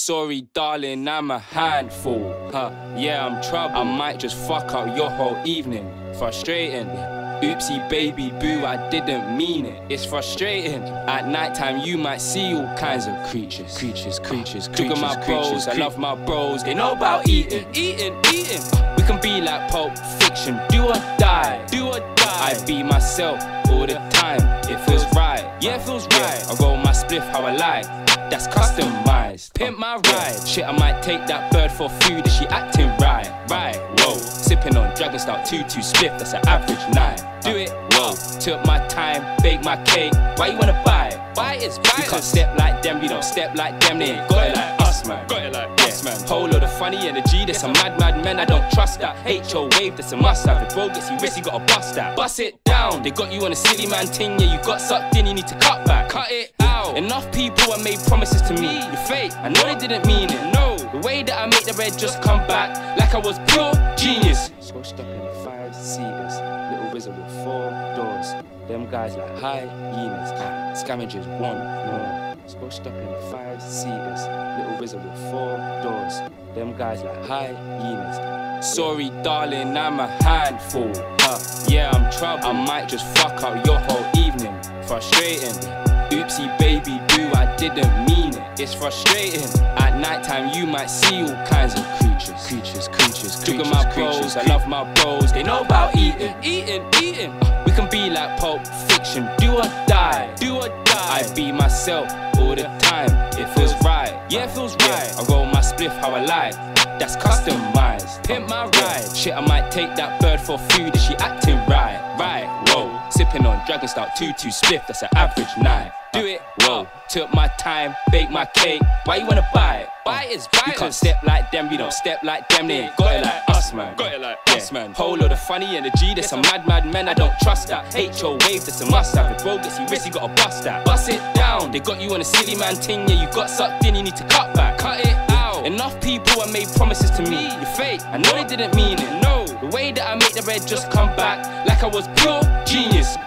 Sorry, darling, I'm a handful. Huh, yeah, I'm trouble. I might just fuck up your whole evening. Frustrating. Oopsie, baby boo, I didn't mean it. It's frustrating. At nighttime, you might see all kinds of creatures. Creatures, creatures, creatures. Look at my bros, I love my bros. They know about eating, eating, eating. We can be like Pulp Fiction, do or die, do or die. I be myself all the time. It feels yeah, it feels right. I roll my spliff how I like. That's customized. Pimp uh, my ride. Shit, I might take that bird for food if she acting right. Right, whoa. Sipping on Dragon Stout 2 2 spliff, that's an average night. Do it, whoa. Took my time, bake my cake. Why you wanna buy? Buy it, buy You can't step like them, you don't step like them, they ain't got it like us, man. Got it like us, man. Whole lot of funny energy, there's some mad, mad men, I don't trust that. HO wave, that's a must have. If bro gets you risky, gotta bust that. Bust it down. They got you on a silly man ting, yeah, you got sucked in, you need to cut back. Cut it out. Enough people have made promises to me. You fake, I know they didn't mean it. No, the way that I make the red just come back like I was pure genius. Squashed up in the five seaters, little wizard with four doors. Them guys like hyenas, ah, scavengers want more. Squashed up in the five seaters, little wizard with four doors. Them guys like hyenas. Sorry, darling, I'm a handful. Huh, yeah, trouble. I might just fuck up your whole evening. Frustrating. Oopsie, baby boo, I didn't mean it. It's frustrating. At nighttime, you might see all kinds of creatures. Creatures, creatures, creatures. Look at my bros, I love my bros. They know about eating, eating, eating. Uh, we can be like Pulp Fiction, do or die, do or die. I be myself all the time. It feels right, yeah, it feels right. I roll my spliff how I like. That's customized. Pimp my ride. Shit, I might take that bird for food if she acting right. Sipping on Dragon Stout 2 2 spliff, that's an average nine. Do it, whoa. Took my time, bake my cake. Why you wanna buy it? Buy it, buy You can't step like them, you don't step like them. They ain't got it like us, man. Got it like us, man. Whole lot of funny energy. There's some mad, mad men. I don't trust that. HO wave, that's a must have. If bro gets you risky, gotta bust that. Bust it down. They got you on a silly man ting. Yeah, you got sucked in. You need to cut back. Cut it out. Enough people have made promises to me. You're fake. I know they didn't mean it. No. Red just come back like I was pure genius.